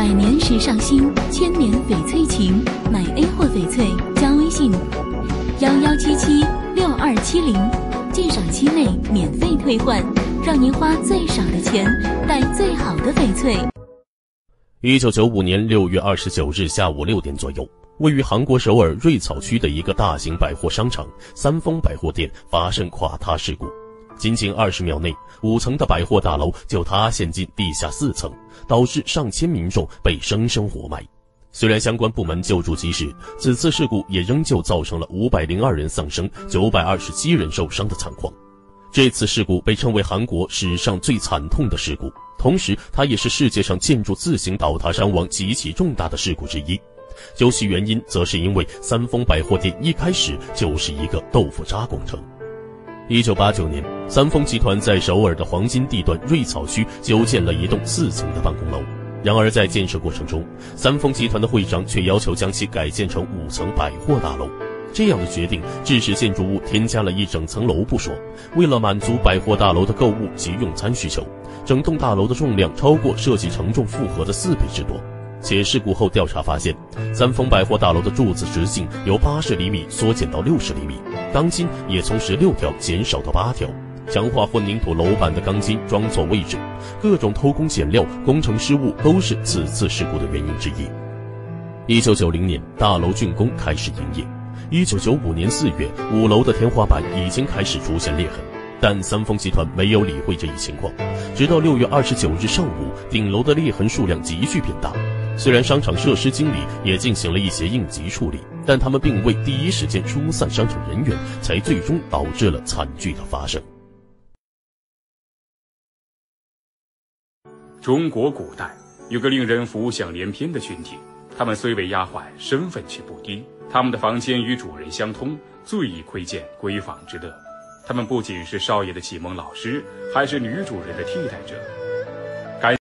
百年时尚新，千年翡翠情。买 A 货翡翠加微信：幺幺七七六二七零，鉴赏期内免费退换，让您花最少的钱带最好的翡翠。一九九五年六月二十九日下午六点左右，位于韩国首尔瑞草区的一个大型百货商场三丰百货店发生垮塌事故。仅仅二十秒内，五层的百货大楼就塌陷进地下四层，导致上千民众被生生活埋。虽然相关部门救助及时，此次事故也仍旧造成了五百零二人丧生、九百二十七人受伤的惨况。这次事故被称为韩国史上最惨痛的事故，同时它也是世界上建筑自行倒塌伤亡极其重大的事故之一。究其原因，则是因为三丰百货店一开始就是一个豆腐渣工程。一九八九年，三丰集团在首尔的黄金地段瑞草区修建了一栋四层的办公楼。然而，在建设过程中，三丰集团的会长却要求将其改建成五层百货大楼。这样的决定致使建筑物添加了一整层楼不说，为了满足百货大楼的购物及用餐需求，整栋大楼的重量超过设计承重负荷的四倍之多。且事故后调查发现，三丰百货大楼的柱子直径由八十厘米缩减到六十厘米，钢筋也从十六条减少到八条，强化混凝土楼板的钢筋装错位置，各种偷工减料、工程失误都是此次事故的原因之一。一九九零年，大楼竣工开始营业。一九九五年四月，五楼的天花板已经开始出现裂痕，但三丰集团没有理会这一情况，直到六月二十九日上午，顶楼的裂痕数量急剧变大。虽然商场设施经理也进行了一些应急处理，但他们并未第一时间疏散商场人员，才最终导致了惨剧的发生。中国古代有个令人浮想联翩的群体，他们虽为丫鬟，身份却不低。他们的房间与主人相通，最易窥见闺房之乐。他们不仅是少爷的启蒙老师，还是女主人的替代者。